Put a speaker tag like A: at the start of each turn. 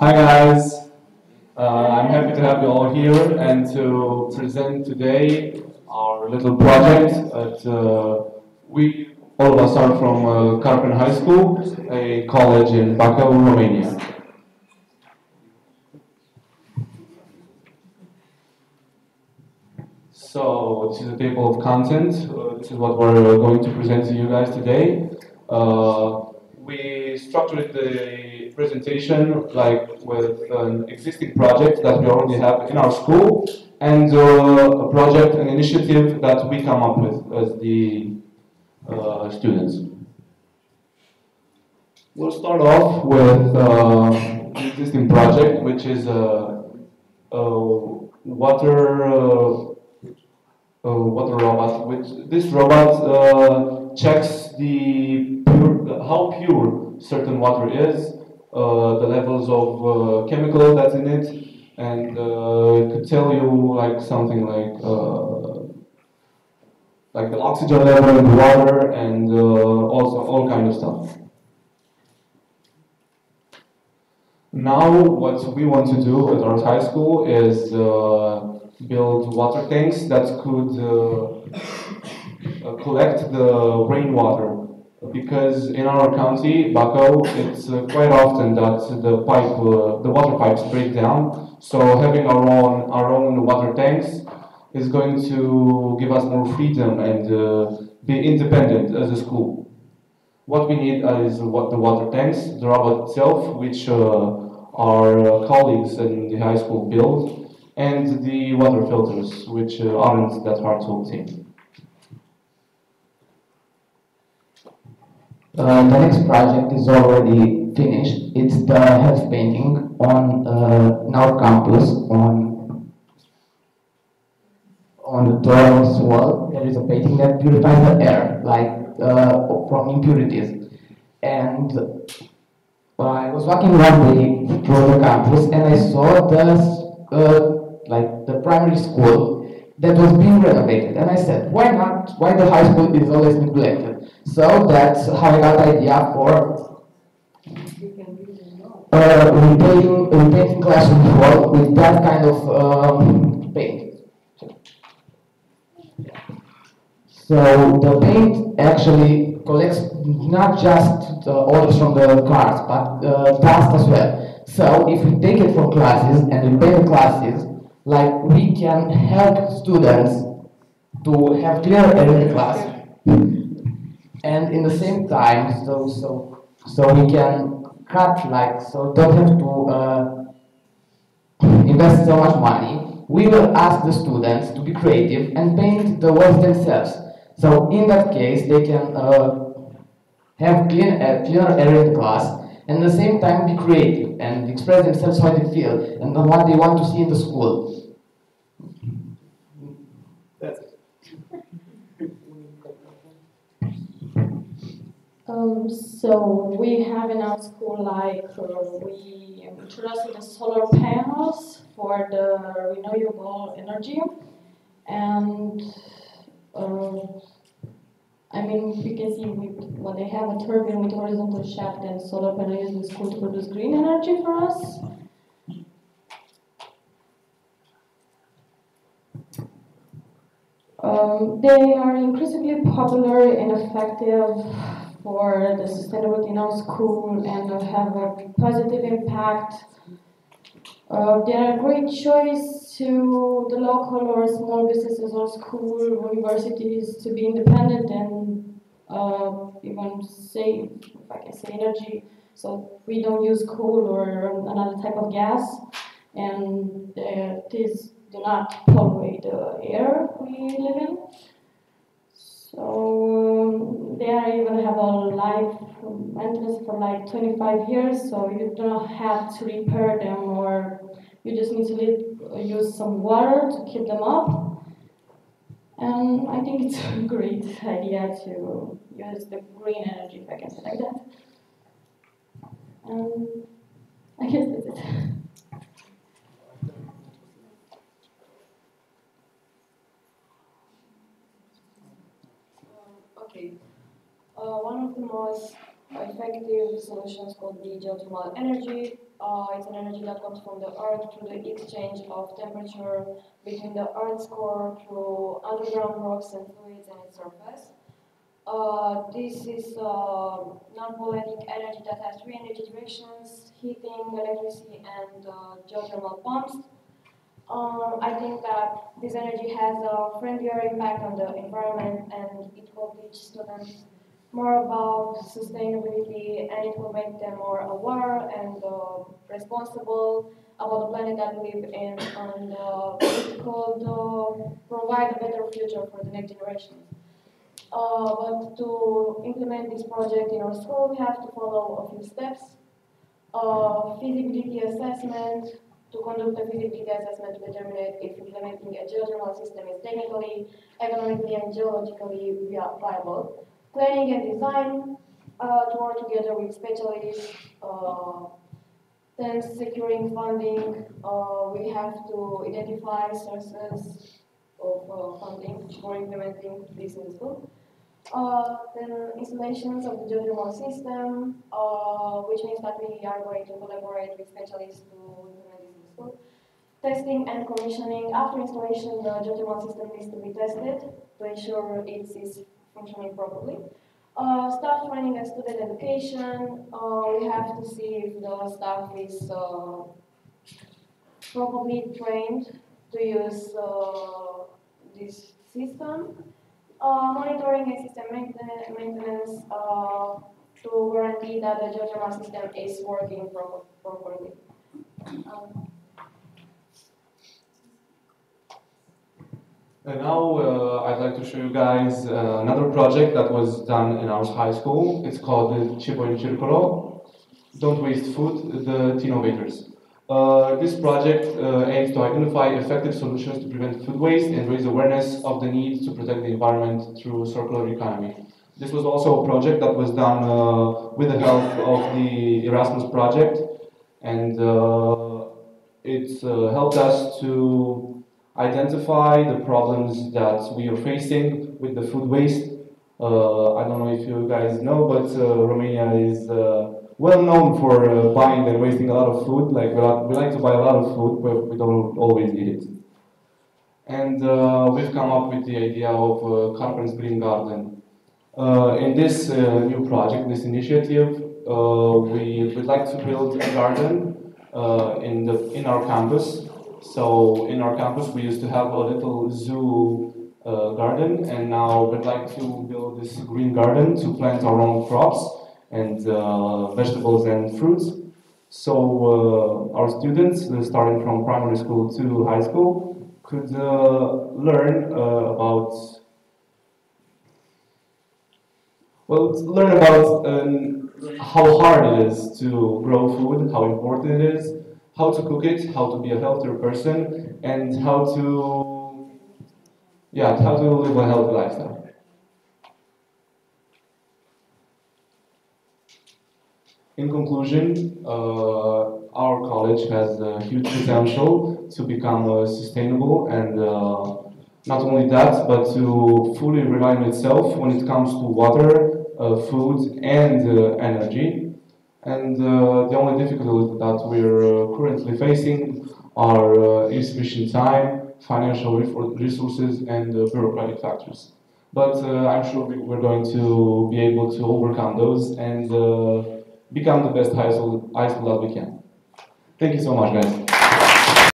A: Hi guys, uh, I'm happy to have you all here and to present today our little project. At, uh, we all of us are from uh, Karpen High School, a college in Bacău, Romania. So this is a table of content. Uh, this is what we're going to present to you guys today. Uh, we structured the presentation like with an existing project that we already have in our school and uh, a project, an initiative that we come up with as the uh, students. We'll start off with uh, existing project, which is a, a water uh, uh, water robot. Which this robot uh, checks the pure, how pure certain water is, uh, the levels of uh, chemical that's in it, and uh, it could tell you like something like uh, like the oxygen level in the water and uh, also all kind of stuff. Now, what we want to do at our high school is uh, build water tanks that could uh, uh, collect the rainwater. Because in our county, Bacău, it's uh, quite often that the pipe, uh, the water pipes break down. So having our own our own water tanks is going to give us more freedom and uh, be independent as a school. What we need is what the water tanks, the robot itself, which uh, our colleagues in the high school build, and the water filters, which uh, aren't that hard to obtain.
B: Uh, the next project is already finished. It's the health painting on uh, our campus on on the dorms wall. There is a painting that purifies the air, like uh, from impurities. And I was walking one day through the campus, and I saw the uh, like the primary school that was being renovated. And I said, why not? Why the high school is always neglected? So that's how I got the idea for uh, repainting, repainting classroom wall with that kind of um, paint. So the paint actually collects not just the odors from the cars, but uh, dust as well. So if we take it for classes and we paint classes, like we can help students to have clear in class. And in the same time so so so we can cut like so don't have to uh, invest so much money. We will ask the students to be creative and paint the walls themselves. So in that case they can uh, have clean air, cleaner air in class and at the same time be creative and express themselves how they feel and what they want to see in the school.
C: Um, so we have in our school like uh, we introduced the solar panels for the renewable energy, and uh, I mean you can see with, when they have a turbine with horizontal shaft and solar panel used in school to produce green energy for us. Um, they are increasingly popular and effective for the sustainability in our school and have a positive impact. Uh, they are a great choice to the local or small businesses or school universities to be independent and uh, even save, if I can say, energy. So we don't use coal or another type of gas, and uh, these do not pollute the air we live in. So they are even have a life maintenance for like 25 years, so you don't have to repair them or you just need to leave, use some water to keep them up. And I think it's a great idea to use the green energy, if I can say like that. And I guess that's it.
D: Okay. Uh, one of the most effective solutions be geothermal energy. Uh, it's an energy that comes from the earth through the exchange of temperature between the earth's core through underground rocks and fluids and its surface. Uh, this is uh, non-poetic energy that has three energy directions, heating, electricity, and uh, geothermal pumps. Um, I think that this energy has a friendlier impact on the environment and it will teach students more about sustainability and it will make them more aware and uh, responsible about the planet that we live in and uh, could uh, provide a better future for the next generations. Uh, but to implement this project in our school, we have to follow a few steps. Uh, feasibility assessment, to conduct a feasibility assessment to determine if implementing a geothermal system is technically, economically, and geologically viable. Planning and design, uh, to work together with specialists, uh, then securing funding, uh, we have to identify sources of uh, funding for implementing this in the school. Then installations of the geothermal system, uh, which means that we are going to collaborate with specialists to implement this in school. Testing and commissioning. After installation, the geothermal system needs to be tested to ensure it is functioning properly. Uh, staff training and student education. Uh, we have to see if the staff is uh, properly trained to use uh, this system uh, monitoring and system maintenance uh, to guarantee that the geothermal system is working pro properly. Um,
A: and now uh, I'd like to show you guys uh, another project that was done in our high school. It's called the Cibo in Circolo. Don't waste food, the Innovators. Uh, this project uh, aims to identify effective solutions to prevent food waste and raise awareness of the need to protect the environment through circular economy. This was also a project that was done uh, with the help of the Erasmus project, and uh, it helped us to identify the problems that we are facing with the food waste. I don't know if you guys know, but Romania is well known for uh, buying and wasting a lot of food. Like we like, we like to buy a lot of food, but we don't always eat it. And uh, we've come up with the idea of uh, Karpen's Green Garden. Uh, in this uh, new project, this initiative, uh, we would like to build a garden uh, in the in our campus. So in our campus, we used to have a little zoo garden, and now we'd like to build this green garden to plant our own crops and uh, vegetables and fruits. So uh, our students, uh, starting from primary school to high school, could learn about well, learn about um, how hard it is to grow food, how important it is, how to cook it, how to be a healthier person, and how to, yeah, how to live a healthy lifestyle. In conclusion, uh, our college has a huge potential to become uh, sustainable and uh, not only that, but to fully rely on itself when it comes to water, uh, food, and uh, energy. And uh, the only difficulty that we're uh, currently facing are uh, insufficient time, financial resources, and uh, bureaucratic factors. But I'm sure we're going to be able to overcome those and become the best high school, high school that we can. Thank you so much, guys.